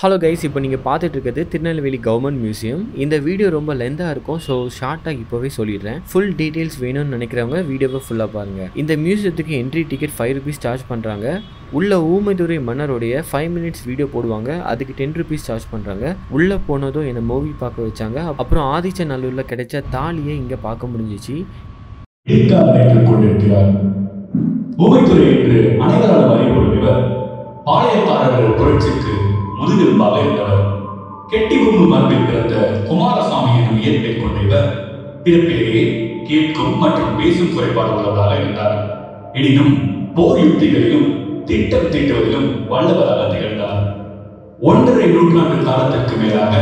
Hello guys இப்போ நீங்கள் பார்த்துட்டு இருக்கிறது திருநெல்வேலி கவர்மெண்ட் மியூசியம் இந்த வீடியோ ரொம்ப லெந்தாக இருக்கும் ஸோ ஷார்ட்டாக இப்போவே சொல்லிடுறேன். ஃபுல் டீட்டெயில்ஸ் வேணும்னு நினைக்கிறவங்க வீடியோவை ஃபுல்லாக பாருங்கள் இந்த மியூசியத்துக்கு entry ticket five rupees charge பண்ணுறாங்க உள்ள ஊமைதுரை மன்னருடைய ஃபைவ் மினிட்ஸ் வீடியோ போடுவாங்க. அதுக்கு டென் ருபீஸ் சார்ஜ் பண்ணுறாங்க உள்ளே போனதும் என்னை மூவி பார்க்க வச்சாங்க. அப்புறம் ஆதிச்சநல்லூரில் கிடைச்ச தாலியை இங்கே பார்க்க முடிஞ்சிச்சு. ஊமைத்துறை என்று அனைவராலும் இவர். பாளையக்காரர்கள் புரட்சிக்கு முதுகெலும்பாக இருந்தவர். கெட்டி கும்பு மரபில் பிறந்த குமாரசாமி எனும் இயற்பை கொண்ட இவர் பிறப்பிலேயே கேட்கும் மற்றும் பேசும் குறைபாடு உள்ளவராக இருந்தார். எனினும் போர் யுக்திகளிலும் திட்டம் தீட்டுவதிலும் வல்லவராக திகழ்ந்தார். ஒன்றரை நூற்றாண்டு காலத்திற்கு மேலாக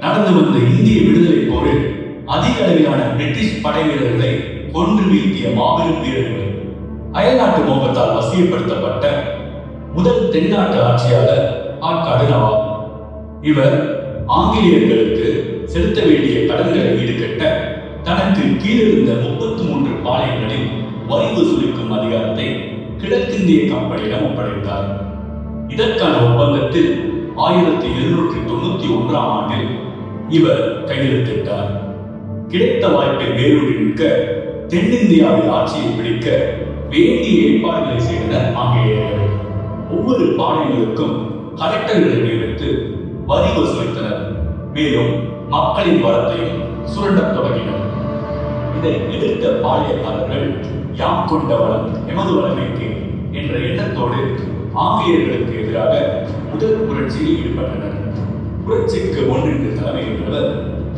நடந்து வந்த இந்திய விடுதலை போரில் அதிக அளவிலான பிரிட்டிஷ் படை வீரர்களை கொன்று வீழ்த்திய மாபெரும் வீரர்கள் அயல்நாட்டு மோகத்தால் வசியப்படுத்தப்பட்ட முதல் தென்னாட்டு ஆட்சியாளர் ஆற்காடு நவாப் இவர் ஆங்கிலேயர்களுக்கு செலுத்த வேண்டிய கடன்களை ஈடுகட்ட தனக்கு கீழிருந்த முப்பத்தி மூன்று பாளையங்களில் வரி வசூலிக்கும் அதிகாரத்தை கிழக்கிந்திய கம்பெனியிடம் ஒப்படைத்தார். இதற்கான ஒப்பந்தத்தில் ஆயிரத்தி எழுநூற்றி தொண்ணூத்தி ஒன்றாம் ஆண்டில் இவர் கையெழுத்திட்டார். கிடைத்த வாய்ப்பை வேரூன்றி நிற்க தென்னிந்தியாவில் ஆட்சியை பிடிக்க வேண்டிய ஏற்பாடுகளை செய்தனர் ஆங்கிலேயர்கள். ஒவ்வொரு பாளையங்களுக்கும் கலெக்டர்களை நியமித்து வரி வசூலித்தனர் மேலும் மக்களின் வரத்தையும் சுரண்டத் தொடங்கினர். இதை எதிர்த்த பாளையக்காரர்கள் யாம் கொண்ட வளம் எமது வளமைக்கு என்ற எண்ணத்தோடு ஆங்கிலேயர்களுக்கு எதிராக முதல் புரட்சியில் ஈடுபட்டனர். புரட்சிக்கு ஒன்றின் தலைமை என்பவர்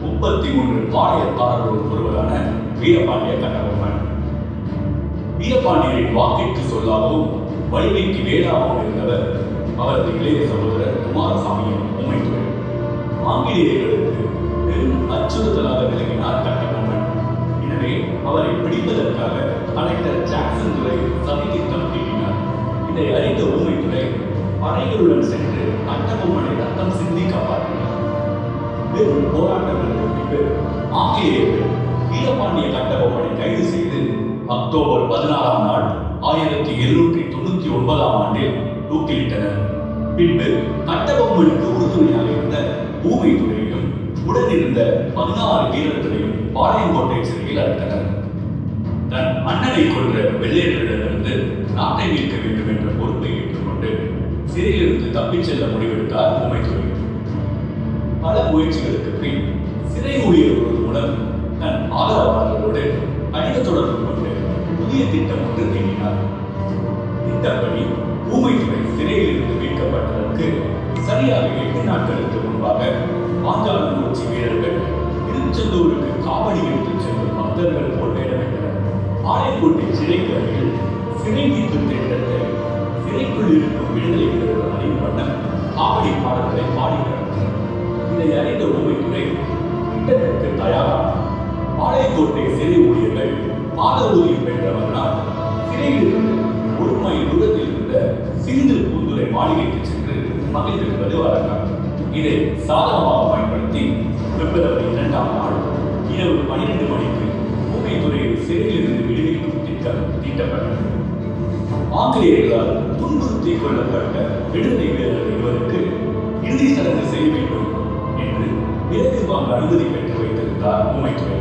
முப்பத்தி மூன்று பாளையக்காரர்களுள் ஒருவரான வீரபாண்டிய கட்டபொம்மன் வீரபாண்டியரின் வாக்கிற்கு சொல்லாகவும் வலிமைக்கு வேளாகவும் இருந்தவர் அவரது இளைய சகோதரர் குமாரசாமியின் உண்மைத்துறை ஆங்கிலேயர்களுக்கு பெரும் அச்சுறுத்தலாக விளங்கினார் கட்டபொம்மன் எனவே அவரை பிடிப்பதற்காக கலெக்டர் ஜாக்சன் துறை சதித்திட்டம் தீட்டினார் இதை அறிந்த ஊமைத்துறை படைகளுடன் சென்று கட்டபொம்மனை ரத்தம் சிந்தி காப்பாற்றினார். வெறும் போராட்டங்களுக்கு பின்பு ஆங்கிலேயர்கள் வீரபாண்டிய கட்டபொம்மனை கைது செய்து அக்டோபர் பதினாறாம் நாள் ஆயிரத்தி எழுநூற்றி தொண்ணூத்தி ஒன்பதாம் ஆண்டில் தூக்கிலிட்டனர். பின்பு கட்டபொம்மனுக்கு உறுதுணையாக இருந்த ஊமை துறையையும் உடனிருந்த பதினாறு வீரர்களையும் பாளையங்கோட்டை சிறையில் அடைத்தனர். தன் அண்ணனை கொன்ற வெள்ளையர்களிடமிருந்து நாட்டை மீட்க வேண்டும் என்ற பொறுப்பை ஏற்றுக்கொண்டு சிறையிலிருந்து தப்பிச் செல்ல முடிவெடுத்தார் ஊமைத்துறை பல முயற்சிகளுக்கு பின் சிறை ஊழியர் மூலம் தன் ஆதரவாளர்களோடு கடித தொடர்பு கொண்டு புதிய திட்டம் ஒன்று தீட்டினார் திட்டப்படி ஊமைத்துறை சிறையில் சரியாக எட்டு நாட்களுக்கு முன்பாக பாஞ்சாலம் நோச்சி வீரர்கள் திருச்செந்தூருக்கு காவடி எடுத்துச் செல்லும் பக்தர்கள் போல் வேடமிட்டனர் ஆலயக்கோட்டை சிறைக்கு அருகில் சிறை மீட்கும் திட்டத்தை சிறைக்குள் இருக்கும் விடுதலை வீரர்கள் அறிவு பண்ண காவடி பாடல்களை பாடி இதை அறிந்த உண்மைத்துறை திட்டத்திற்கு தயாரானார் ஆலைக்கோட்டை சிறை ஊழியர்கள் மாத ஊதியம் பெற்றவர்களால் சிறையில் இருந்து ஒரு மைல் தூரத்தில் இருந்த சிறிது பூந்துரை மாளிகைக்கு சென்று மகிழ்ந்திருப்பது வழக்கம். இதை சாதகமாக பயன்படுத்தி பிப்ரவரி இரண்டாம் நாள் இரவு பனிரெண்டு மணிக்கு பூமி துறையில் சிறையிலிருந்து விடுவிக்கும் திட்டம் தீட்டப்பட்டது. ஆங்கிலேயர்களால் துன்புறுத்தி கொள்ளப்பட்ட விடுதலை வீரர்கள் இருவருக்கு இறுதி சடங்கு செய்ய வேண்டும் என்று விலகு வாங்க அனுமதி பெற்று வைத்திருந்தார் ஊமைத்துறை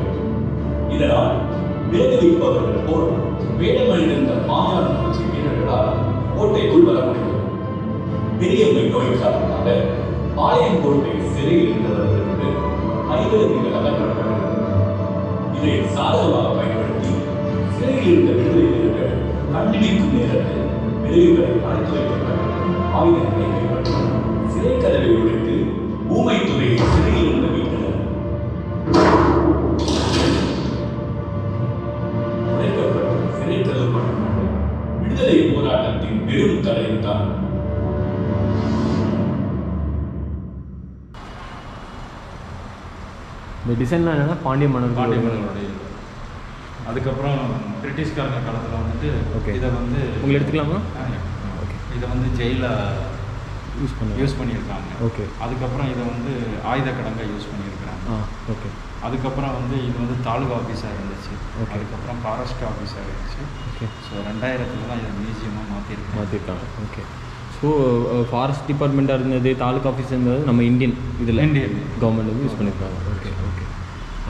இதனால் விலகு வைப்பவர்கள் போல் வேடமணிந்திருந்த பாஞ்சாலம் பூச்சி வீரர்களால் கோட்டைக்குள் வர முடியும் பெரியம்மை நோய் காரணமாக பாளையங்கோட்டை சிறையில் இருந்தவர்களுக்கு கைவிலங்குகள் அகற்றப்பட்டது இதை சாதகமாக பயன்படுத்தி சிறையில் இருந்த விடுதலை வீரர்கள் கண்டினிக்கும் நேரத்தில் விரைவுகளை அழைத்து வைக்கப்பட்டனர் ஆயுதங்களை கைப்பற்றி சிறை கதவை உடைத்து ஊமைத்துறையை சிறையில் இந்த டிசைன்லாம் என்னன்னா பாண்டிய மன்னர் பாண்டியமன்னர்களுடைய இது. அதுக்கப்புறம் பிரிட்டிஷ்காரங்க காலத்தில் வந்துட்டு Okay. இதை வந்து உங்களை எடுத்துக்கலாமா? ஓகே இதை வந்து ஜெயிலில் யூஸ் பண்ணி. யூஸ் பண்ணியிருக்காங்க. ஓகே அதுக்கப்புறம் இதை வந்து ஆயுத கடங்க யூஸ் பண்ணியிருக்கிறாங்க. ஆ ஓகே அதுக்கப்புறம் வந்து இது வந்து தாலுகா ஆஃபீஸாக இருந்துச்சு. Okay. அதுக்கப்புறம் ஃபாரஸ்ட் ஆஃபீஸாக இருந்துச்சு. ஓகே ஸோ ரெண்டாயிரத்தில் தான் இதை மியூசியமாக மாற்றிருக்காங்க மாற்றிருக்காங்க ஓகே ஸோ ஃபாரஸ்ட் டிபார்ட்மெண்ட்டாக இருந்தது தாலுக் ஆஃபீஸ் இருந்தது நம்ம இந்தியன் இதில் இந்தியன் கவர்மெண்ட் வந்து யூஸ் பண்ணியிருக்காங்க ஓகே ஓகே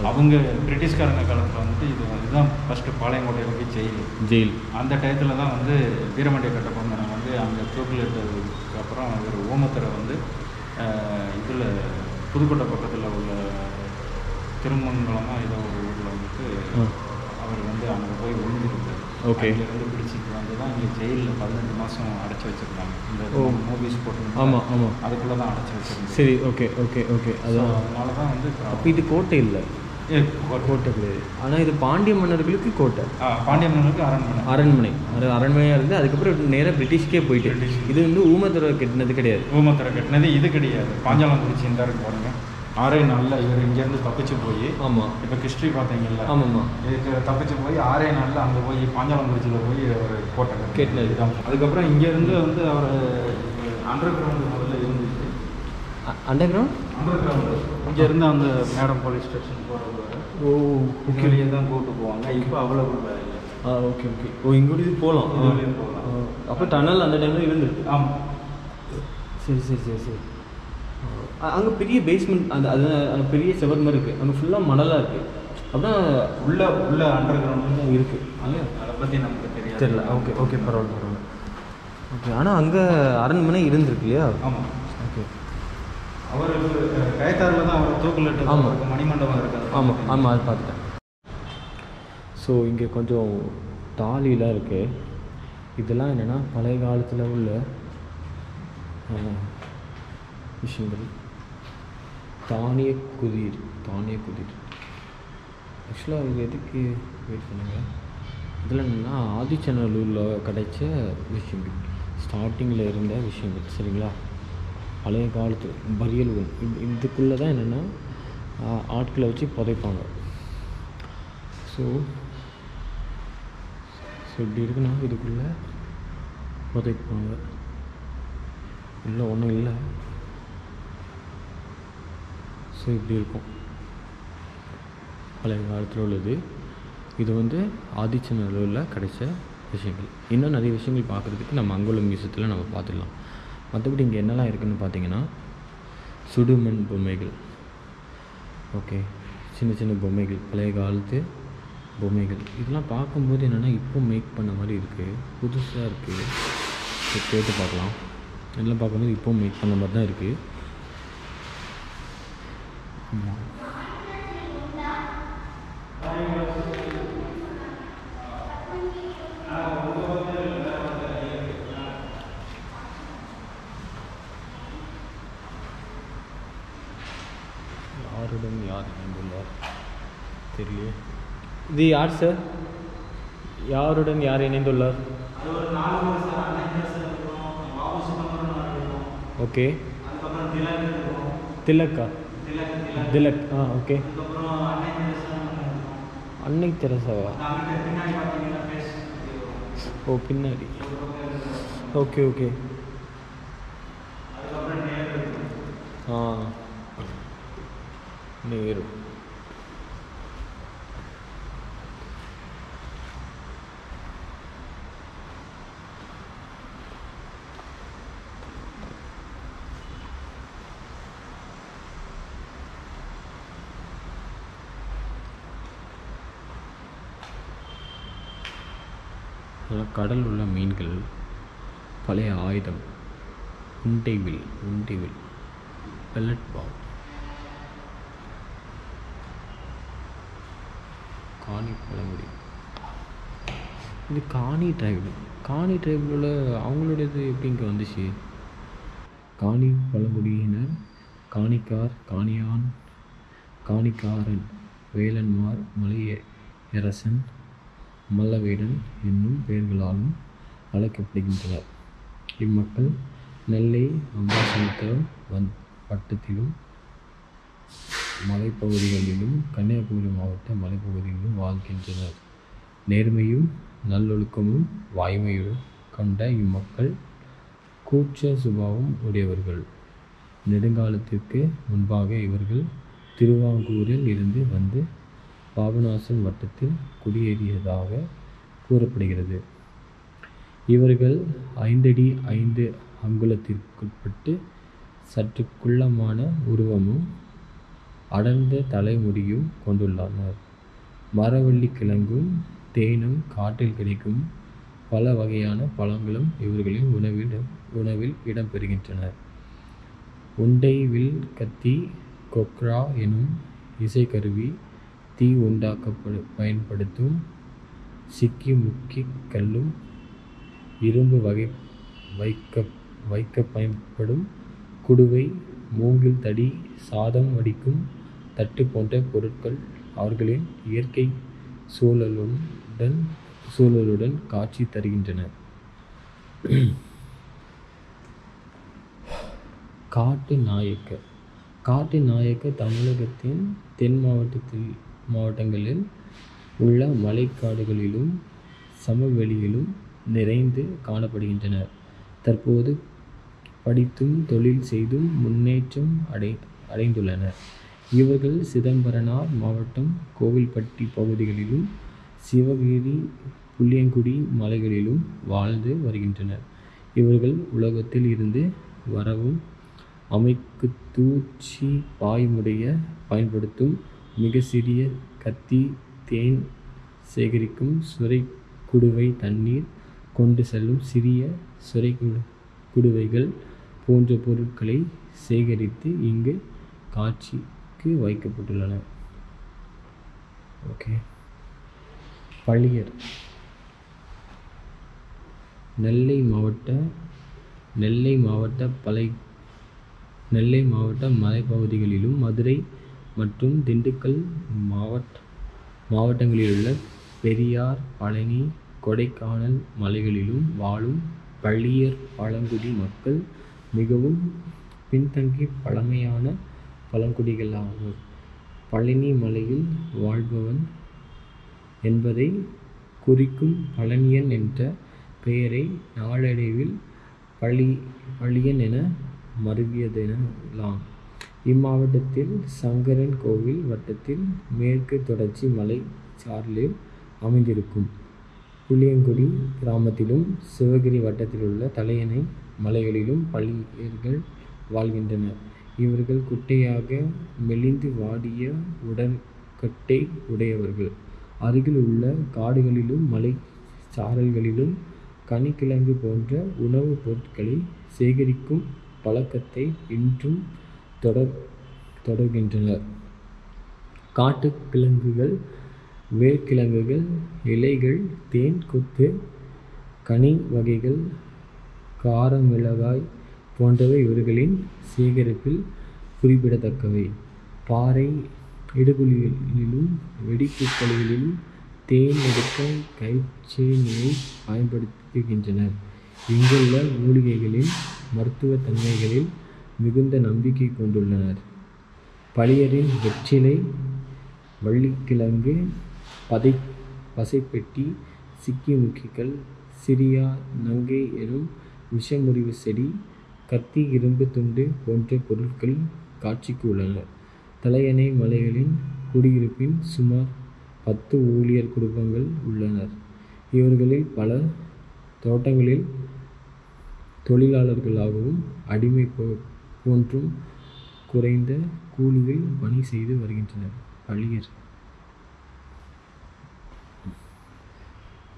அவங்க பிரிட்டிஷ்காரங்க காலத்தில் வந்துட்டு இது இதுதான் ஃபஸ்ட்டு பாளையங்கோட்டை வரைக்கும் ஜெயில் ஜெயில் அந்த டயத்தில் தான் வந்து வீரமண்டிய கட்டபொம்மனை வந்து அங்கே தூக்கிலிட்டதுக்கு அப்புறம் இவர் ஓமத்தரை வந்து இதில் புதுக்கோட்டை பக்கத்தில் உள்ள திருமங்கலமாக ஏதோ ஒரு ஊரில் வந்துட்டு. அவர் வந்து அங்கே போய் ஒளிஞ்சிருந்தார். Okay. இருந்து பிடிச்சிட்டு வந்து தான் இங்கே ஜெயிலில் பதினெட்டு மாதம் அடைச்சி வச்சிருந்தாங்க இந்த. மூவிஸ் போட்டு ஆமாம் ஆமாம் அதுக்குள்ளே தான் அடைச்சி வச்சிருந்தாங்க சரி ஓகே ஓகே ஓகே அதான். அதனால தான் வந்து அப்போ இது கோட்டை இல்லை? கோட்டை. கிடையாது. ஆனால் இது பாண்டிய மன்னர்களுக்கு கோட்டை. பாண்டிய மன்னனுக்கு அரண்மனை. அரண்மனை. அது அரண்மனையாக இருந்து அதுக்கப்புறம் நேராக பிரிட்டிஷ்க்கே போயிட்டு. இது வந்து ஊமதுரை கட்டினது கிடையாது. ஊமத்தரை கட்டினது இது கிடையாது. பாஞ்சாலங்குறிச்சி இந்த இருக்கு ஆறே நாளில் இவர் இங்கேருந்து தப்பிச்சு போய் ஆமாம் இப்போ கிறிஸ்ட்ரி பார்த்தீங்கல்ல ஆமாம்மா. இதுக்கு தப்பிச்சு போய் ஆறே நாளில் அங்கே போய் பாஞ்சாலங்குறிச்சியில் போய் ஒரு கோட்டை கட்டினாரு. கட்டினது. இதான். அதுக்கப்புறம் இங்கேருந்து வந்து அவர் அண்டர் கிரவுண்டு முதல்ல இருந்துச்சு. அண்டர் கிரவுண்ட் அண்டர் கிரவுண்டு இங்கேருந்து அந்த மேடம் போலீஸ் ஸ்டேஷன் போகிறது ஓ. வெளியே தான் கூப்பிட்டு போவாங்க. இப்போ அவைலபிள் இல்லை. ஆ ஓகே ஓகே ஓ இங்கே இது போகலாம். போகலாம். அப்போ டனல் அந்த டைமில் இருந்திருக்கு. ஆமாம் சரி சரி சரி சரி. அங்கே பெரிய பேஸ்மெண்ட் அந்த அது பெரிய செவர் மாதிரி இருக்குது அங்கே ஃபுல்லாக மணலாக இருக்குது அப்படின்னா உள்ள உள்ள அண்டர் கிரவுண்டு இருக்குது அதை? பற்றி நமக்கு தெரியாது. தெரியல. ஓகே ஓகே பரவாயில்ல பரவாயில்ல. ஓகே ஆனால் அங்கே அரண்மனை இருந்திருக்கு இல்லையா? ஆமாம் ஓகே அவர் கயத்தாரில் தான் அவர் தூக்கிலிட்டு ஆமா. அவருக்கு மணிமண்டபம் இருக்காது ஆமாம் ஆமாம் அது பார்த்துட்டேன். ஸோ இங்கே கொஞ்சம் தாலிலாம் இருக்குது இதெல்லாம் என்னென்னா பழைய காலத்தில் உள்ள விஷயங்கள். தானிய குதிர் தானிய குதிர். ஆக்சுவலாக இது எதுக்கு? வெயிட் பண்ணுங்க. இதில் என்னென்னா ஆதிச்சநல்லூரில் கிடைச்ச விஷயங்கள். ஸ்டார்டிங்கில் இருந்த விஷயங்கள் சரிங்களா? பழைய காலத்து பரியல் இதுக்குள்ளே தான் என்னென்னா ஆட்களை வச்சு புதைப்பாங்க. ஸோ ஸோ இப்படி இருக்குன்னா இதுக்குள்ளே புதைப்பாங்க. இல்லை ஒன்றும் இல்லை. ஸோ இப்படி இருக்கும். பழைய காலத்தில் உள்ளது. இது வந்து ஆதிச்சநல்லூரில் கிடைச்ச விஷயங்கள். இன்னும் நிறைய விஷயங்கள் பார்க்குறதுக்கு நம்ம அங்குள்ள மியூசியத்தில் நம்ம பார்த்துடலாம். மற்றபடி இங்கே என்னெல்லாம் இருக்குதுன்னு பார்த்தீங்கன்னா சுடுமண் பொம்மைகள். ஓகே. சின்ன சின்ன பொம்மைகள் பழைய காலத்து பொம்மைகள். இதெல்லாம் பார்க்கும்போது என்னென்னா இப்போ மேக் பண்ண மாதிரி இருக்குது புதுசாக இருக்குது கேட்டு பார்க்கலாம். இதெல்லாம் பார்க்கும்போது இப்போ மேக் பண்ண மாதிரி தான் இருக்குது யாருடன் யார் இணைந்துள்ளார்? தெரியலையே. இது யார் சார் யாருடன் யார் இணைந்துள்ளார்? ஓகே. திலக்கா? திலக். ஆ ஓகே. அன்னை தெரசாவா ஓ பின்னாடி. Okay okay. ஆ. நேரு கடல் உள்ள மீன்கள் பழைய ஆயுதம். உண்டைவில் உண்டைவில். பெல்லட் பாம் காணி பழங்குடி. இது காணி டிரைபிள் காணி ட்ரைபில் அவங்களுடையது எப்படி இங்கே வந்துச்சு? காணி பழங்குடியினர் காணிக்கார் காணியான் காணிக்காரன் வேலன்மார் மலையரசன் மல்லவேடன் என்னும் பெயர்களாலும் அழைக்கப்படுகின்றனர். இம்மக்கள் நெல்லை அம்பாசமுத்திரம் வந் வட்டத்திலும் மலைப்பகுதிகளிலும் கன்னியாகுமரி மாவட்ட மலைப்பகுதிகளிலும் வாழ்கின்றனர். நேர்மையும் நல்லொழுக்கமும் வாய்மையும் கொண்ட இம்மக்கள் கூச்ச சுபாவம் உடையவர்கள். நெடுங்காலத்திற்கு முன்பாக இவர்கள் திருவாங்கூரில் இருந்து வந்து பாபநாசம் வட்டத்தில் குடியேறியதாக கூறப்படுகிறது. இவர்கள் ஐந்தடி ஐந்து அங்குலத்திற்குட்பட்டு சற்று குள்ளமான உருவமும் அடர்ந்த தலைமுடியும் கொண்டுள்ளனர். மரவள்ளி கிழங்கும் தேனும் காட்டில் கிடைக்கும் பல வகையான பழங்களும் இவர்களின் உணவில் உணவில் இடம்பெறுகின்றன உண்டை வில் கத்தி கொக்ரா எனும் இசைக்கருவி தீ உண்டாக்கப்படு பயன்படுத்தும் சிக்கி முக்கி கல்லும் இரும்பு வகை வைக்க வைக்க பயன்படும் குடுவை மூங்கில் தடி சாதம் வடிக்கும் தட்டு போன்ற பொருட்கள் அவர்களின் இயற்கை சூழலுடன் சூழலுடன் காட்சி தருகின்றன. காட்டு நாயக்க. காட்டு நாயக்க தமிழகத்தின் தென் மாவட்டத்தில் மாவட்டங்களில் உள்ள மலைக்காடுகளிலும் சமவெளியிலும் நிறைந்து காணப்படுகின்றனர். தற்போது படித்தும் தொழில் செய்தும் முன்னேற்றம் அடை அடைந்துள்ளனர். இவர்கள் சிதம்பரனார் மாவட்டம் கோவில்பட்டி பகுதிகளிலும் சிவகிரி புளியங்குடி மலைகளிலும் வாழ்ந்து வருகின்றனர். இவர்கள் உலகத்தில் இருந்து வரவும் அமைக்கு தூச்சி பாய்முடைய பயன்படுத்தும் மிக சிறிய கத்தி தேன் சேகரிக்கும் சுரை குடுவை தண்ணீர் கொண்டு செல்லும் சிறிய சுரை குடுவைகள் போன்ற பொருட்களை சேகரித்து இங்கு காட்சிக்கு வைக்கப்பட்டுள்ளன. ஓகே. பள்ளியர். நெல்லை மாவட்ட நெல்லை மாவட்ட பலை நெல்லை மாவட்ட மலைப்பகுதிகளிலும் மதுரை மற்றும் திண்டுக்கல் மாவட்ட மாவட்டங்களிலுள்ள பெரியார் பழனி கொடைக்கானல் மலைகளிலும் வாழும் பள்ளியர் பழங்குடி மக்கள் மிகவும் பின்தங்கி பழமையான பழங்குடிகளாகும் பழனி மலையில் வாழ்பவன் என்பதை குறிக்கும் பழனியன் என்ற பெயரை நாளடைவில் பழி பழியன் என மருவியதெனலாம். இம்மாவட்டத்தில் சங்கரன் கோவில் வட்டத்தில் மேற்கு தொடர்ச்சி மலை சார்லில் அமைந்திருக்கும். புளியங்குடி கிராமத்திலும் சிவகிரி வட்டத்திலுள்ள தலையணை மலைகளிலும் பள்ளியர்கள் வாழ்கின்றனர். இவர்கள் குட்டையாக மெலிந்து வாடிய உடற்கட்டை உடையவர்கள். அருகில் உள்ள காடுகளிலும் மலை சாரல்களிலும் கனிக்கிழங்கு போன்ற உணவுப் பொருட்களை சேகரிக்கும் பழக்கத்தை இன்றும் தொடர் தொடர்கின்றனர் காட்டுக் கிழங்குகள் வேர்க்கிழங்குகள் இலைகள் தேன் கொத்து கனி வகைகள் காரமிளகாய் போன்றவை இவர்களின் சேகரிப்பில் குறிப்பிடத்தக்கவை. பாறை இடுகுழிகளிலும் வெடிப்புக்களிலும் தேன் எடுக்க கைச்சேனியை பயன்படுத்துகின்றனர். இங்குள்ள மூலிகைகளின் மருத்துவ தன்மைகளில் மிகுந்த நம்பிக்கை கொண்டுள்ளனர். பளியரின் வெற்றிலை வள்ளிக்கிழங்கு பதை பசைப்பெட்டி சிக்கி முக்கிகள் சிரியா நங்கை எனும் விஷமுறிவு செடி கத்தி இரும்பு துண்டு போன்ற பொருட்கள் காட்சிக்கு உள்ளன தலையணை மலைகளின் குடியிருப்பின் சுமார் பத்து ஊழியர் குடும்பங்கள் உள்ளனர். இவர்களில் பல தோட்டங்களில் தொழிலாளர்களாகவும் அடிமை ஒன்றும் போன்றும் குறைந்த கூலியில் பணி செய்து வருகின்றனர். பழியர்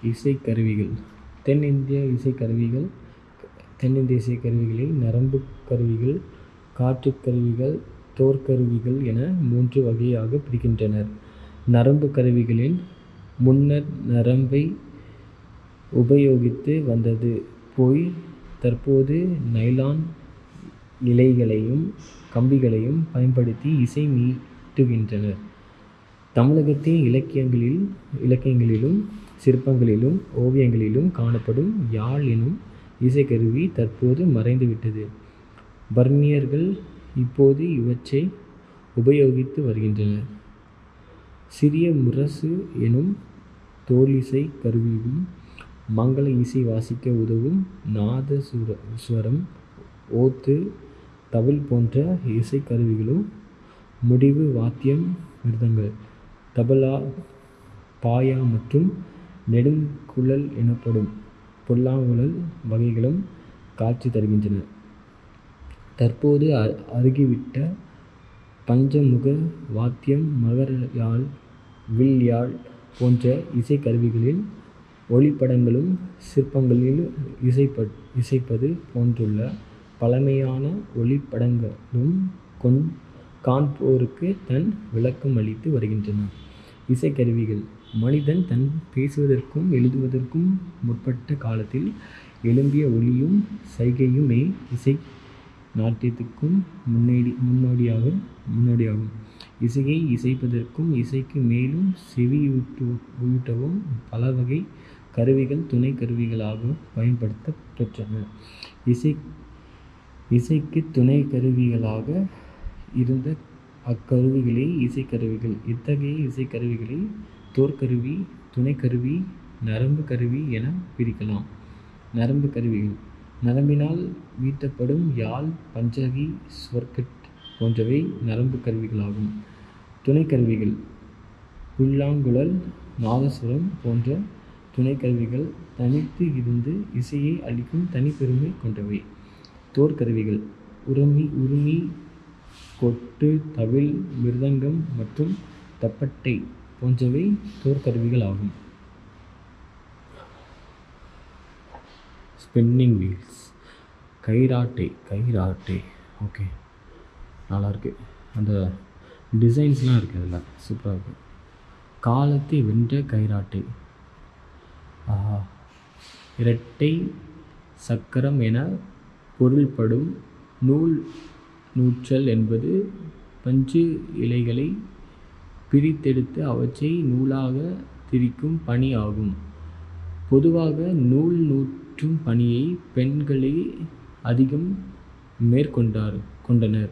இசைக்கருவிகள். தென்னிந்திய இசைக்கருவிகள் தென்னிந்திய இசைக்கருவிகளை நரம்பு கருவிகள் காற்றுக்கருவிகள் தோற்கருவிகள் என மூன்று வகையாக பிரிக்கின்றனர் நரம்பு கருவிகளில் முன்னர் நரம்பை உபயோகித்து வந்தது. போய் தற்போது நைலான் நிலைகளையும் கம்பிகளையும் பயன்படுத்தி இசை மீட்டுகின்றனர். தமிழகத்தின் இலக்கியங்களில் இலக்கியங்களிலும் சிற்பங்களிலும் ஓவியங்களிலும் காணப்படும் யாழ் எனும் இசைக்கருவி தற்போது மறைந்துவிட்டது. பர்மியர்கள் இப்போது இவற்றை உபயோகித்து வருகின்றனர். சிறிய முரசு எனும் தோலிசை கருவியும் மங்கள இசை வாசிக்க உதவும் நாதசுர சுவரம் ஓத்து தவில் போன்ற இசைக்கருவிகளும் முடிவு வாத்தியம் மிருதங்கள். தபலா பாயா மற்றும் நெடுங்குழல் எனப்படும் புல்லாங்குழல் வகைகளும் காட்சி தருகின்றன. தற்போது அ அருகிவிட்ட பஞ்சமுக வாத்தியம் மகர யாழ் வில் யாழ் போன்ற இசைக்கருவிகளில் ஒளிப்படங்களும் சிற்பங்களில் இசைப்ப இசைப்பது போன்றுள்ள பழமையான ஒளிப்படங்களும் கொண் காண்போருக்கு தன் விளக்கம் அளித்து வருகின்றன. இசைக்கருவிகள். மனிதன் தன் பேசுவதற்கும் எழுதுவதற்கும் முற்பட்ட காலத்தில் எழும்பிய ஒளியும் சைகையுமே இசை நாட்டியத்துக்கும் முன்னேடி முன்னோடியாக முன்னோடியாகும். இசையை இசைப்பதற்கும் இசைக்கு மேலும் செவியூட்டு ஊட்டவும் பல வகை கருவிகள் துணை கருவிகளாக பயன்படுத்தப்பெற்றன இசை இசைக்கு துணை கருவிகளாக இருந்த அக்கருவிகளே இசைக்கருவிகள். இத்தகைய இசைக்கருவிகளை தோற்கருவி துணைக்கருவி நரம்பு கருவி என பிரிக்கலாம். நரம்பு கருவிகள். நரம்பினால் மீட்டப்படும் யாழ் பஞ்சகி ஸ்வர்கட் போன்றவை நரம்பு கருவிகளாகும். துணைக்கருவிகள் புல்லாங்குழல் நாதஸ்வரம் போன்ற துணைக்கருவிகள் தனித்து இருந்து இசையை அளிக்கும் தனிப்பெருமை கொண்டவை. தோற்கருவிகள் உருமி உருமி கொட்டு தவில் மிருதங்கம் மற்றும் தப்பட்டை போன்றவை தோற்கருவிகள் ஆகும். Spinning wheels. கைராட்டை கைராட்டை ஓகே. நல்லாயிருக்கு அந்த டிசைன்ஸ்லாம் இருக்குது அதில். சூப்பராக இருக்குது காலத்தை வென்ற கைராட்டை ஆஹா. இரட்டை சக்கரம் என பொருள்படும் நூல் நூற்றல் என்பது பஞ்சு இலைகளை பிரித்தெடுத்து அவற்றை நூலாக திரிக்கும் பணி ஆகும். பொதுவாக நூல் நூற்றும் பணியை பெண்களே அதிகம் மேற்கொண்டார் கொண்டனர்.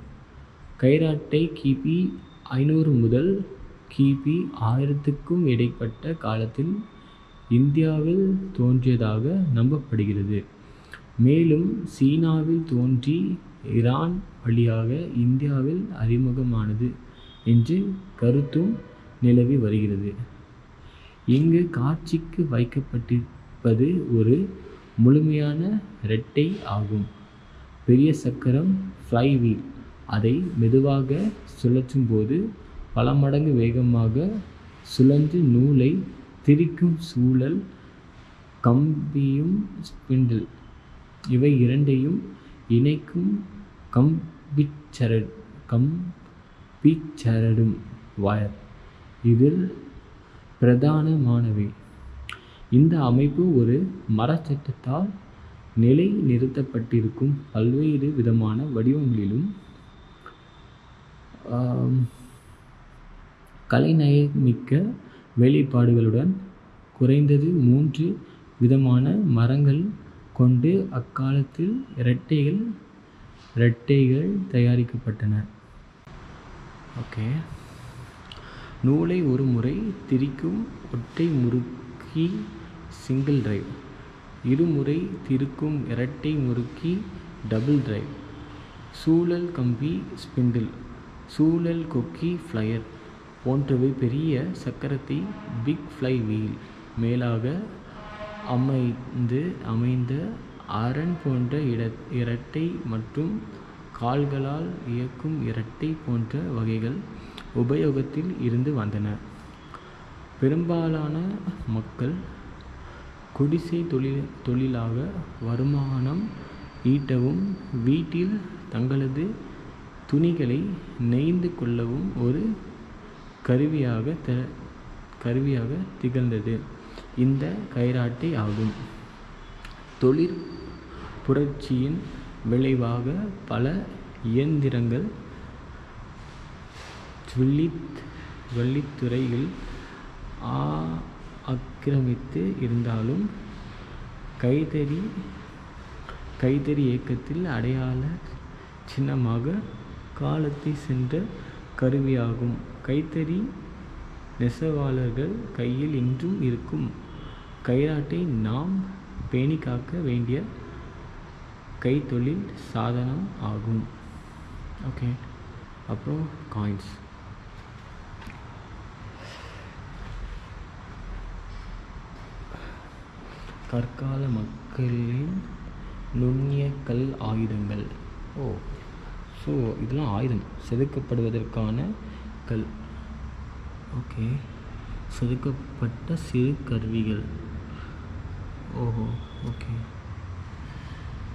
கைராட்டை கிபி ஐநூறு முதல் கிபி ஆயிரத்துக்கும் இடைப்பட்ட காலத்தில் இந்தியாவில் தோன்றியதாக நம்பப்படுகிறது. மேலும் சீனாவில் தோன்றி ஈரான் வழியாக இந்தியாவில் அறிமுகமானது என்று கருத்தும் நிலவி வருகிறது. இங்கு காட்சிக்கு வைக்கப்பட்டிருப்பது ஒரு முழுமையான ரெட்டை ஆகும். பெரிய சக்கரம் ஃப்ளைவீல் அதை மெதுவாக சுழற்றும் போது பல மடங்கு வேகமாக சுழன்று நூலை திரிக்கும் சூழல் கம்பியும் ஸ்பிண்டில் இவை இரண்டையும் இணைக்கும் கம்பிச்சரட் கம்பிச்சரடும் வயர். இதில் பிரதானமானவை. இந்த அமைப்பு ஒரு மரச்சட்டத்தால் நிலை நிறுத்தப்பட்டிருக்கும் பல்வேறு விதமான வடிவங்களிலும் கலைநயமிக்க வெளிப்பாடுகளுடன் குறைந்தது மூன்று விதமான மரங்கள் கொண்டு அக்காலத்தில் இரட்டைகள் இரட்டைகள் தயாரிக்கப்பட்டன. ஓகே. நூலை ஒரு முறை திரிக்கும் ஒட்டை முறுக்கி சிங்கிள் டிரைவ் இருமுறை திருக்கும் இரட்டை முறுக்கி டபுள் டிரைவ் சூழல் கம்பி ஸ்பிண்டில் சூழல் கொக்கி ஃப்ளையர் போன்றவை பெரிய சக்கரத்தை பிக் ஃப்ளை வீல் மேலாக அமைந்து அமைந்த அரண் போன்ற இட இரட்டை மற்றும் கால்களால் இயக்கும் இரட்டை போன்ற வகைகள் உபயோகத்தில் இருந்து வந்தன. பெரும்பாலான மக்கள் குடிசை தொழில் தொழிலாக வருமானம் ஈட்டவும் வீட்டில் தங்களது துணிகளை நெய்ந்து கொள்ளவும் ஒரு கருவியாக த கருவியாக திகழ்ந்தது. இந்த கைராட்டை ஆகும். தொழிற் புரட்சியின் விளைவாக பல இயந்திரங்கள் வில்லித் வள்ளித்துறையில் ஆ- ஆக்கிரமித்து இருந்தாலும் கைத்தறி கைத்தறி இயக்கத்தில் அடையாள சின்னமாக காலத்தை சென்ற கருவியாகும். கைத்தறி நெசவாளர்கள் கையில் இன்றும் இருக்கும். கைராட்டை நாம் பேணி காக்க வேண்டிய கைத்தொழில் சாதனம் ஆகும். ஓகே அப்புறம் காயின்ஸ் கற்கால மக்களின் நுண்ணிய கல் ஆயுதங்கள். ஓ. ஸோ இதெல்லாம் ஆயுதம். செதுக்கப்படுவதற்கான கல். ஓகே செதுக்கப்பட்ட சிறு கருவிகள். ஓஹோ ஓகே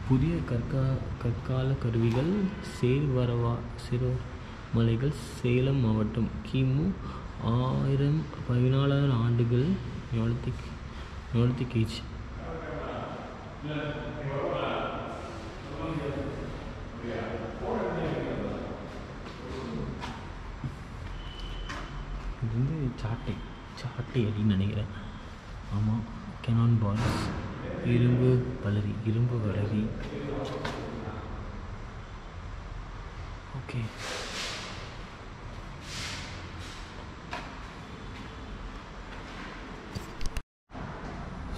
புதிய கற்கா கற்கால கருவிகள் சேர்வரவா சிறு மலைகள் சேலம் மாவட்டம் கிமு ஆயிரம் பதினாலாயிரம் ஆண்டுகள் நியோலித்திக் நியோலித்திக் ஏஜ் இது வந்து சாட்டை சாட்டை அப்படின்னு நினைக்கிறேன். ஆமாம் கெனான் பால்ஸ் இரும்பு வளரி இரும்பு வளரி ஓகே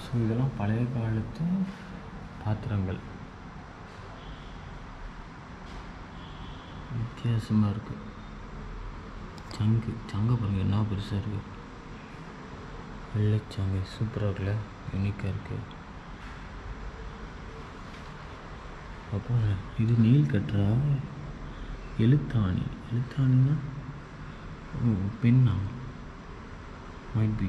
ஸோ இதெல்லாம் பழைய காலத்து பாத்திரங்கள். வித்தியாசமாக இருக்குது சங்கு சங்க பாருங்கள் என்ன பெருசாக இருக்குது வெள்ளைச்சாங்கு சூப்பராக இருக்குல்ல? யூனிக்காக இருக்குது அப்போ இது நீல் கட்டுறா? எழுத்தாணி. எழுத்தாணின்னா பெண்ணா? Might be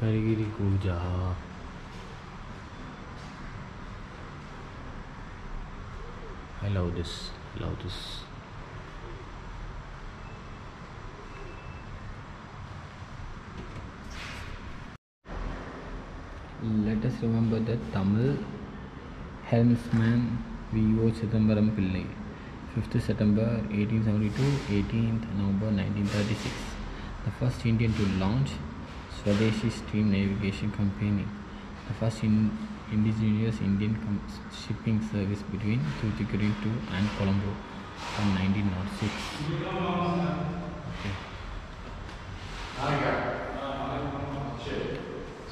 Karigiri Pooja Love this. Love this. Let us remember that Tamil helmsman V.O. Chidambaram Pillai, 5th September 1872, 18th November 1936, the first Indian to launch Swadeshi Steam Navigation Company, the first in, indigenous Indian shipping service between Tuticorin to and Colombo from 1906. Okay.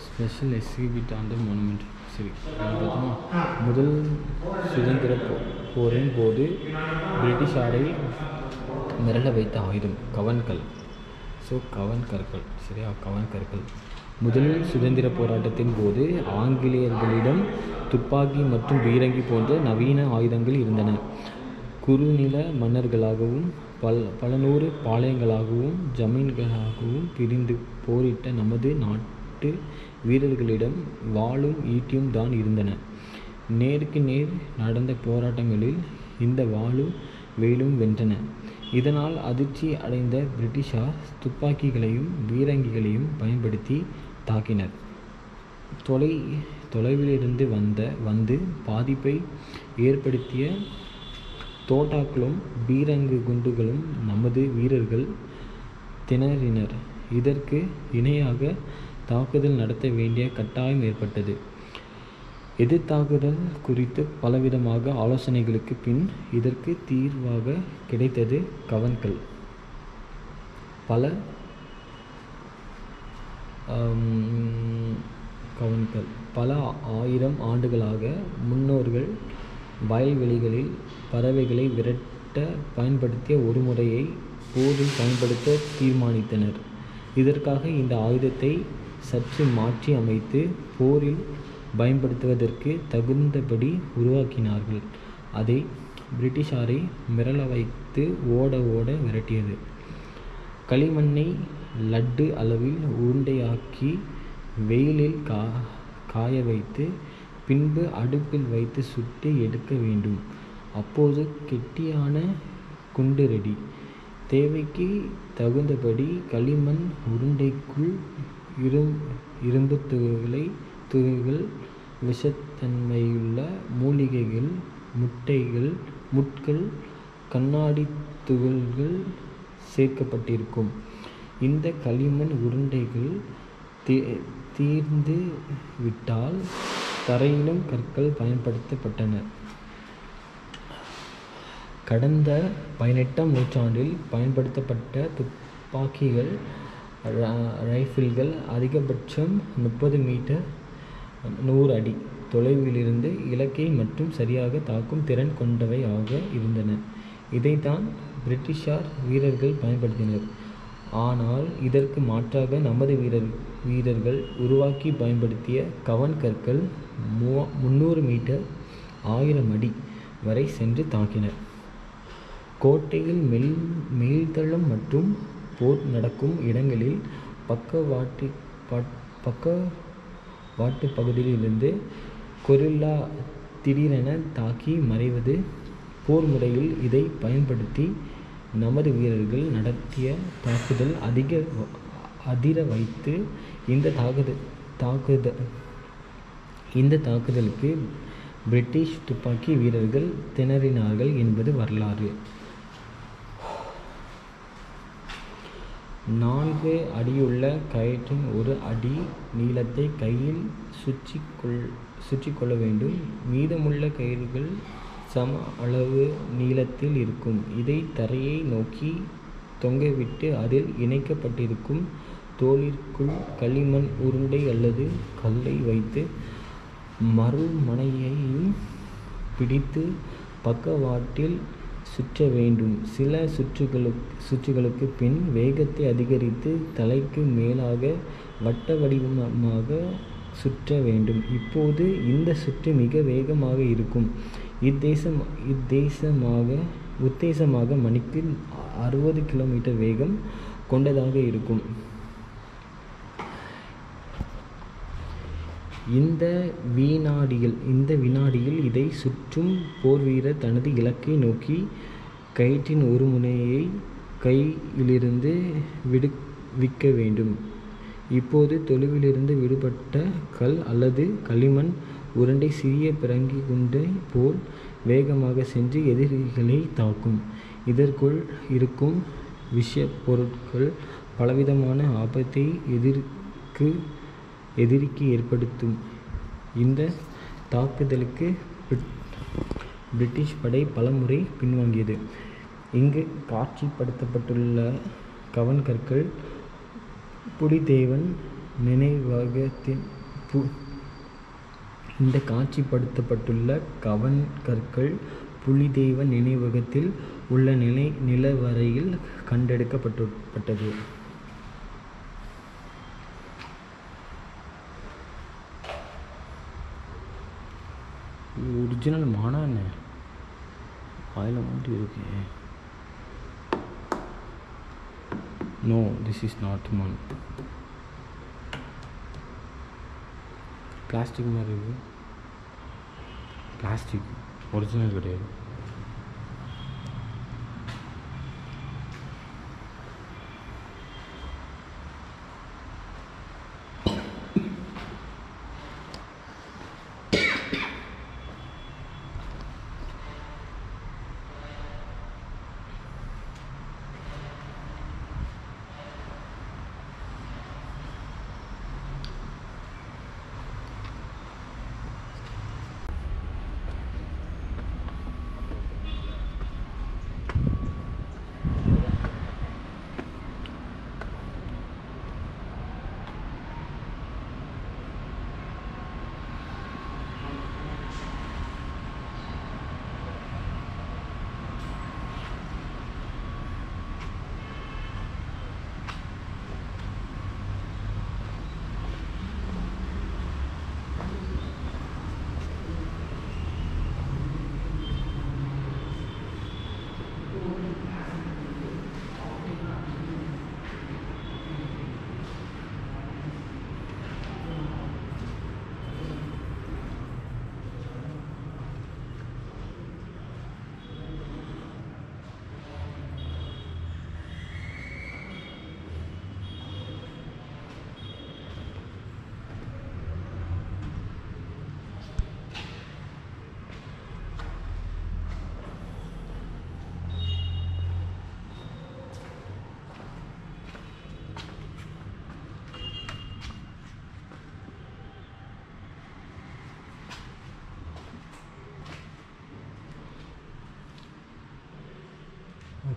Special exhibit on the monument சரி பார்த்தோமா முதல் சுதந்திர போரின் போது பிரிட்டிஷாரை மிரள வைத்த ஆயுதம் கவன்கல் so கவன் கற்கள் சரியா கவன் கற்கள் முதல் சுதந்திர போராட்டத்தின் போது ஆங்கிலேயர்களிடம் துப்பாக்கி மற்றும் பீரங்கி போன்ற நவீன ஆயுதங்கள் இருந்தன. குறுநில மன்னர்களாகவும் பல் பல நூறு பாளையங்களாகவும் ஜமீன்களாகவும் பிரிந்து போரிட்ட நமது நாட்டு வீரர்களிடம் வாளும் ஈட்டியும் தான் இருந்தன. நேருக்கு நேர் நடந்த போராட்டங்களில் இந்த வாளும் வேலும் வென்றன. இதனால் அதிர்ச்சி அடைந்த பிரிட்டிஷார் துப்பாக்கிகளையும் பீரங்கிகளையும் பயன்படுத்தி தாக்கினர். தொலை தொலைவிலிருந்து வந்த வந்து பாதிப்பை ஏற்படுத்திய தோட்டாக்களும் பீரங்கு குண்டுகளும் நமது வீரர்கள் திணறினர். இதற்கு இணையாக தாக்குதல் நடத்த வேண்டிய கட்டாயம் ஏற்பட்டது. எதிர்த்தாக்குதல் குறித்து பலவிதமாக ஆலோசனைகளுக்கு பின் இதற்கு தீர்வாக கிடைத்தது கவன்கள். பல கவனித்தல் கவன்கள் பல ஆயிரம் ஆண்டுகளாக முன்னோர்கள் வயல்வெளிகளில் பறவைகளை விரட்ட பயன்படுத்திய ஒரு முறையை போரில் பயன்படுத்த தீர்மானித்தனர். இதற்காக இந்த ஆயுதத்தை சற்று மாற்றி அமைத்து போரில் பயன்படுத்துவதற்கு தகுந்தபடி உருவாக்கினார்கள். அதை பிரிட்டிஷாரை மிரள வைத்து ஓட ஓட விரட்டியது. களிமண்ணை லட்டு அளவில் உருண்டையாக்கி வெயிலில் கா காய வைத்து பின்பு அடுப்பில் வைத்து சுட்டு எடுக்க வேண்டும். அப்போது கெட்டியான குண்டு ரெடி. தேவைக்கு தகுந்தபடி களிமண் உருண்டைக்குள் இரும் இரும்பு துகளை துகள்கள் விஷத்தன்மையுள்ள மூலிகைகள் முட்டைகள் முட்கள் கண்ணாடி துகள்கள் சேர்க்கப்பட்டிருக்கும். இந்த களிமண் உருண்டைகள் தீ- தீர்ந்து விட்டால் தரையிலும் கற்கள் பயன்படுத்தப்பட்டன. கடந்த பதினெட்டாம் நூற்றாண்டில் பயன்படுத்தப்பட்ட துப்பாக்கிகள் ர- ரைஃபிள்கள் அதிகபட்சம் முப்பது மீட்டர் நூறு அடி தொலைவிலிருந்து இலக்கை மற்றும் சரியாக தாக்கும் திறன் கொண்டவை ஆக இருந்தன. இதைத்தான் பிரிட்டிஷார் வீரர்கள் பயன்படுத்தினர். ஆனால் இதற்கு மாற்றாக நமது வீரர் வீரர்கள் உருவாக்கி பயன்படுத்திய கவன் கற்கள் மூ முந்நூறு மீட்டர் ஆயிரம் அடி வரை சென்று தாக்கினர். கோட்டையில் மெல் மேல்தளம் மற்றும் போர் நடக்கும் இடங்களில் பக்கவாட்டு பட்- பக்கவாட்டு பகுதியிலிருந்து கொரில்லா திடீரென தாக்கி மறைவது போர் முறையில் இதை பயன்படுத்தி நமது வீரர்கள் நடத்திய தாக்குதல் அதிக அதிர வைத்து இந்த தாக்குத தாக்குத இந்த தாக்குதலுக்கு பிரிட்டிஷ் துப்பாக்கி வீரர்கள் திணறினார்கள் என்பது வரலாறு. நான்கு அடியுள்ள கயிற்றின் ஒரு அடி நீளத்தை கையில் சுற்றி கொள் சுற்றி கொள்ள வேண்டும். மீதமுள்ள கயிறுகள் சம அளவு நீளத்தில் இருக்கும். இதை தரையை நோக்கி தொங்கவிட்டு அதில் இணைக்கப்பட்டிருக்கும் தோலிற்குள் களிமண் உருண்டை அல்லது கல்லை வைத்து மறுமனையையும் பிடித்து பக்கவாட்டில் சுற்ற வேண்டும். சில சுற்றுகளுக்கு சுற்றுகளுக்கு பின் வேகத்தை அதிகரித்து தலைக்கு மேலாக வட்ட வடிவமாக சுற்ற வேண்டும். இப்போது இந்த சுற்று மிக வேகமாக இருக்கும். இத்தேசம் இத்தேசமாக உத்தேசமாக மணிக்கு அறுபது கிலோமீட்டர் வேகம் கொண்டதாக இருக்கும். இந்த வினாடியில் இந்த வினாடியில் இதை சுற்றும் போர்வீரர் தனது இலக்கை நோக்கி கயிற்றின் ஒரு முனையை கையிலிருந்து விடுவிக்க வேண்டும். இப்போது தொழுவிலிருந்து விடுபட்ட கல் அல்லது களிமண் உருண்டை சிறிய பிறங்கி குண்டை போல் வேகமாக சென்று எதிரிகளை தாக்கும். இதற்குள் இருக்கும் விஷ பொருட்கள் பலவிதமான ஆபத்தை எதிர்க்கு எதிரிக்கு ஏற்படுத்தும். இந்த தாக்குதலுக்கு பிரிட்டிஷ் படை பலமுறை பின்வாங்கியது. இங்கு காட்சிப்படுத்தப்பட்டுள்ள கவன்கற்கள் புலிதேவன் நினைவகத்தின் பு இந்த காட்சிப்படுத்தப்பட்டுள்ள கவன் கற்கள் புலிதேவன் நினைவகத்தில் உள்ள நிலை நிலவரையில் கண்டெடுக்கப்பட்டு பட்டது ஒரிஜினல் மானா என்ன? வாயில் மாட்டி இருக்கு. நோ திஸ் இஸ் நாட் மான் பிளாஸ்டிக் மாதிரி இருக்குது பிளாஸ்டிக் ஒரிஜினல் கிடையாது.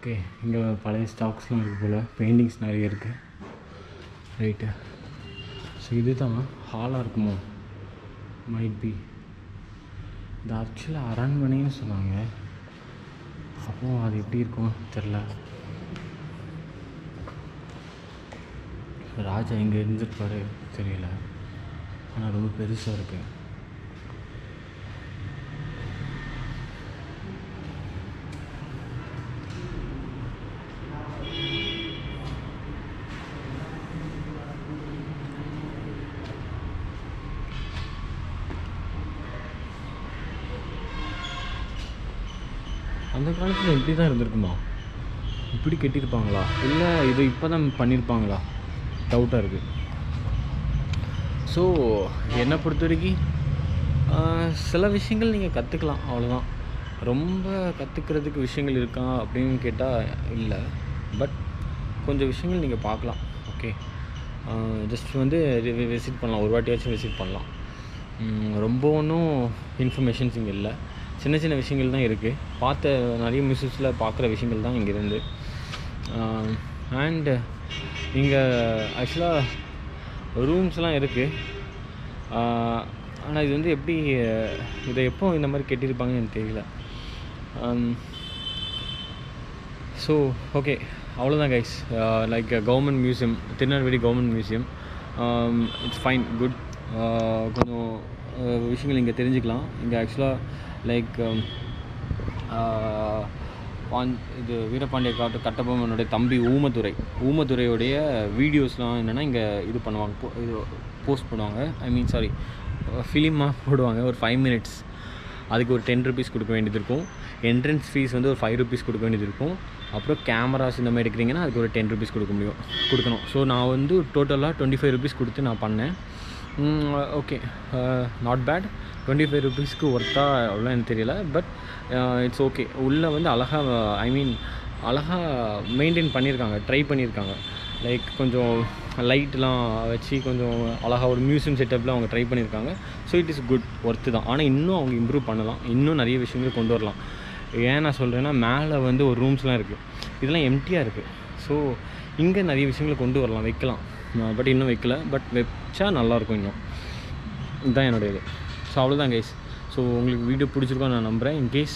ஓகே இங்கே பழைய ஸ்டாக்ஸ்லாம் இருக்குது போல். பெயிண்டிங்ஸ் நிறைய இருக்குது ரைட்டு ஸோ இது தான் ஹாலாக இருக்குமோ? மைட் பி இது ஆக்சுவலாக அரண்மனைன்னு சொன்னாங்க. அப்போ அது எப்படி இருக்கும் தெரில ராஜா இங்கே இருந்திருப்பாரு தெரியல. ஆனால் ரொம்ப பெருசாக இருக்குது அந்த காலத்தில் இப்படி தான் இருந்திருக்குமா? இப்படி கட்டியிருப்பாங்களா இல்லை இது இப்போ தான் பண்ணியிருப்பாங்களா டவுட்டாக இருக்குது ஸோ என்னை பொறுத்த வரைக்கும் சில விஷயங்கள் நீங்கள் கற்றுக்கலாம் அவ்வளோதான் ரொம்ப கற்றுக்கிறதுக்கு விஷயங்கள் இருக்கா அப்படின்னு கேட்டால் இல்லை. பட் கொஞ்சம் விஷயங்கள் நீங்கள் பார்க்கலாம் ஓகே ஜஸ்ட் வந்து விசிட் பண்ணலாம். ஒரு வாட்டியாச்சும் விசிட் பண்ணலாம். ரொம்ப ஒன்றும் இன்ஃபர்மேஷன்ஸ் இங்கே இல்லை. சின்ன சின்ன விஷயங்கள் தான் இருக்குது பார்த்த நிறைய மியூசியஸில் பார்க்குற விஷயங்கள் தான் இங்கேருந்து. அண்டு இங்கே ஆக்சுவலாக ரூம்ஸ்லாம் இருக்குது ஆனால் இது வந்து எப்படி இதை எப்போ இந்த மாதிரி கட்டியிருப்பாங்கன்னு எனக்கு தெரியல. ஸோ ஓகே அவ்வளோதான் guys like government museum Tirunelveli government museum it's fine good கொஞ்சம் விஷயங்கள் இங்கே தெரிஞ்சுக்கலாம். இங்கே ஆக்சுவலாக லைக் um, uh, இது வீரபாண்டிய காட்டு கட்டபொம்மனுடைய தம்பி ஊமதுரை. ஊமதுரையுடைய வீடியோஸ்லாம் என்னென்னா இங்கே இது பண்ணுவாங்க. போ- இது போஸ்ட் பண்ணுவாங்க. ஐ மீன் சாரி ஃபிலிமாக போடுவாங்க. ஒரு ஃபைவ் மினிட்ஸ் அதுக்கு ஒரு டென் ருபீஸ் கொடுக்க வேண்டியது இருக்கும். என்ட்ரன்ஸ் ஃபீஸ் வந்து ஒரு ஃபைவ் ருபீஸ் கொடுக்க வேண்டியது இருக்கும். அப்புறம் கேமராஸ் இந்த மாதிரி எடுக்கிறீங்கன்னா அதுக்கு ஒரு டென் ருபீஸ் கொடுக்க முடியும். கொடுக்கணும். ஸோ நான் வந்து டோட்டலாக டுவெண்ட்டி ஃபைவ் ருபீஸ் கொடுத்து நான் பண்ணேன். Okay not bad twenty five ருபீஸ்க்கு ஒர்த்தா அவ்வளோ எனக்கு தெரியல. பட் இட்ஸ் ஓகே உள்ளே வந்து அழகாக ஐ மீன் அழகாக மெயின்டைன் பண்ணியிருக்காங்க ட்ரை பண்ணியிருக்காங்க. லைக் கொஞ்சம் லைட்லாம் வச்சு கொஞ்சம் அழகாக ஒரு மியூசியம் செட்டப்பில் அவங்க ட்ரை பண்ணியிருக்காங்க. So it is good worth தான். ஆனால் இன்னும் அவங்க இம்ப்ரூவ் பண்ணலாம். இன்னும் நிறைய விஷயங்கள் கொண்டு வரலாம். ஏன் நான் சொல்கிறேன்னா மேலே வந்து ஒரு ரூம்ஸ்லாம் இருக்குது இதெல்லாம் எம்டியாக இருக்குது ஸோ இங்கே நிறைய விஷயங்கள் கொண்டு வரலாம். வைக்கலாம். பட் இன்னும் வைக்கல. பட் வச்சா நல்லாயிருக்கும் இன்னும். இதுதான் என்னுடைய இது ஸோ அவ்வளோதான் கைஸ் ஸோ உங்களுக்கு வீடியோ பிடிச்சிருக்கோம் நான் நம்புகிறேன் இன்கேஸ்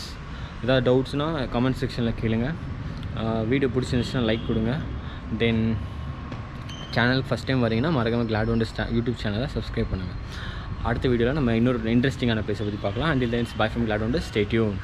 ஏதாவது டவுட்ஸ்னால் கமெண்ட் செக்ஷனில் கேளுங்க. வீடியோ பிடிச்சிருந்துச்சுன்னா லைக் கொடுங்க. தென் சேனலுக்கு ஃபஸ்ட் டைம் வரீங்கன்னா மறக்காமல் கிளாட் ஒன்று யூடியூப் சேனலை சப்ஸ்கிரைப் பண்ணுங்கள் அடுத்த வீடியோவில் நம்ம இன்னொரு இன்ட்ரெஸ்டிங்கான பிளேஸை பற்றி பார்க்கலாம். And thanks bye from glad ஒன்று ஸ்டேட்யூன்